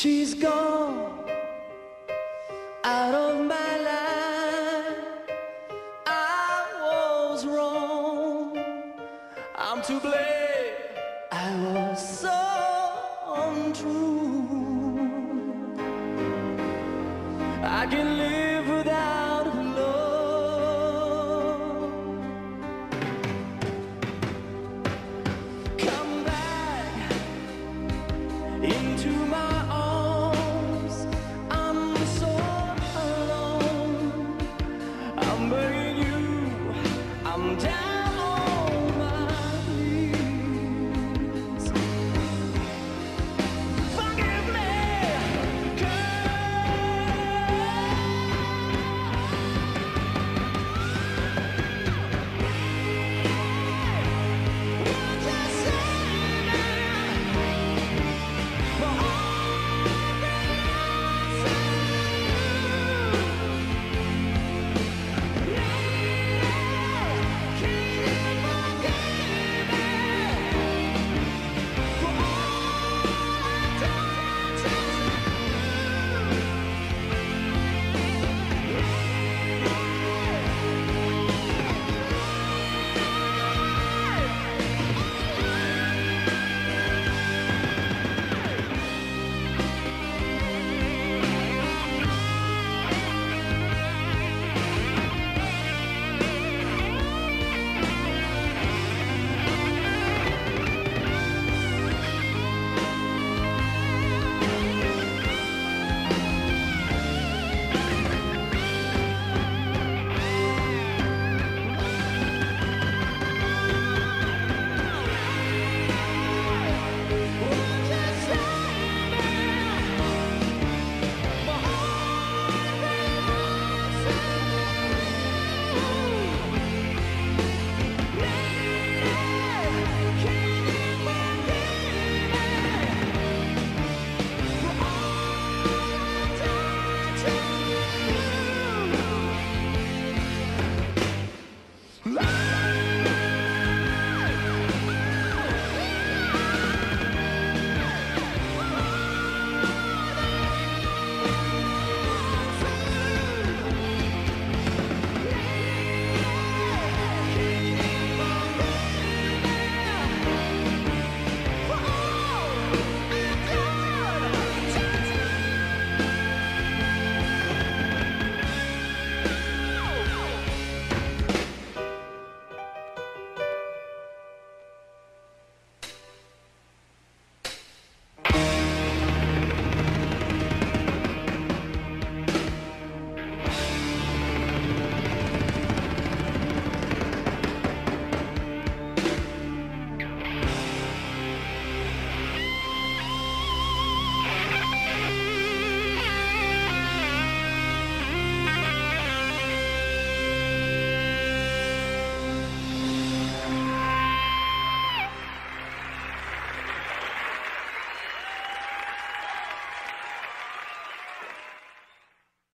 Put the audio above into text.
She's gone out of my life. I was wrong. I'm to blame. I was so untrue. I can live without her love. Come back into my remembering you. I'm down.